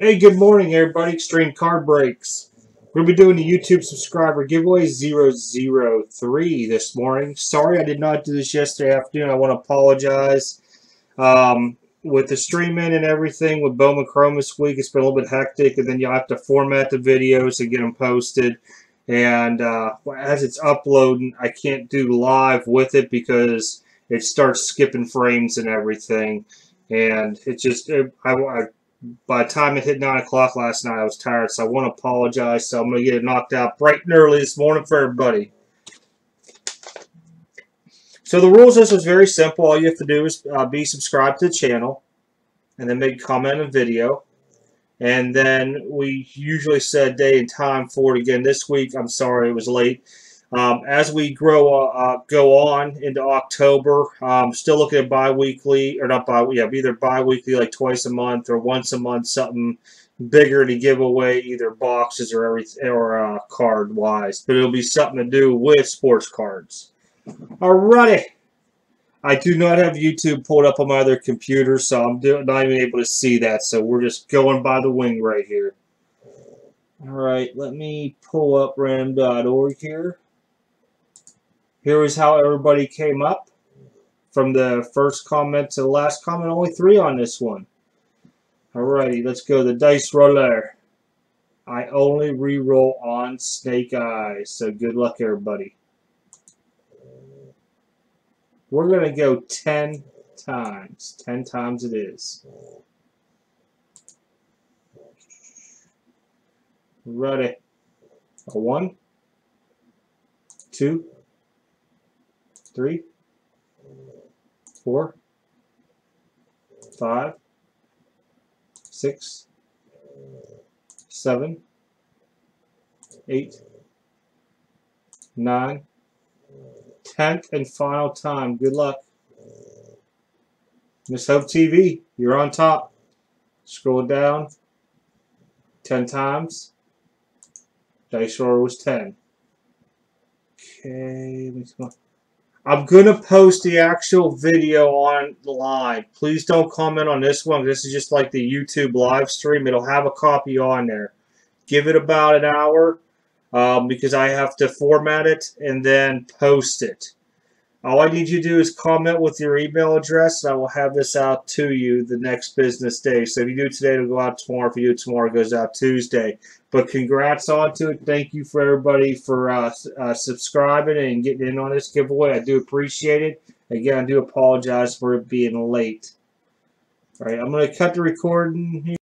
Hey, good morning, everybody. Extreme Card Breaks. We're to be doing the YouTube subscriber giveaway 003 this morning. Sorry I did not do this yesterday afternoon. I want to apologize. Um, with the streaming and everything with Bowman Chrome this week, it's been a little bit hectic, and then you'll have to format the videos and get them posted. And uh, as it's uploading, I can't do live with it because it starts skipping frames and everything. And it just, it, I, I by the time it hit 9 o'clock last night, I was tired, so I want to apologize. So I'm going to get it knocked out bright and early this morning for everybody. So the rules this was very simple. All you have to do is uh, be subscribed to the channel and then make comment the video. And then we usually said day and time for it again this week. I'm sorry it was late. Um, as we grow, uh, uh, go on into October, um, still looking at bi-weekly, or not bi, yeah, either bi-weekly, like twice a month, or once a month, something bigger to give away, either boxes or everything, or uh, card-wise. But it'll be something to do with sports cards. Alrighty. I do not have YouTube pulled up on my other computer, so I'm not even able to see that. So we're just going by the wing right here. Alright, let me pull up random.org here. Here is how everybody came up. From the first comment to the last comment, only three on this one. Alrighty, let's go. The dice roller. I only re-roll on snake eyes. So good luck, everybody. We're going to go 10 times. 10 times it is. Ready. A one, two, three, four, five, six, seven, eight, nine, tenth and final time. Good luck. Miss Hope TV, you're on top. Scroll down. Ten times. Dice roller was ten. Okay, I'm going to post the actual video online. Please don't comment on this one. This is just like the YouTube live stream. It'll have a copy on there. Give it about an hour um, because I have to format it and then post it. All I need you to do is comment with your email address, and I will have this out to you the next business day. So if you do today, it'll go out tomorrow. If you do tomorrow, it goes out Tuesday. But congrats on to it. Thank you for everybody for uh, uh, subscribing and getting in on this giveaway. I do appreciate it. Again, I do apologize for it being late. All right, I'm going to cut the recording here.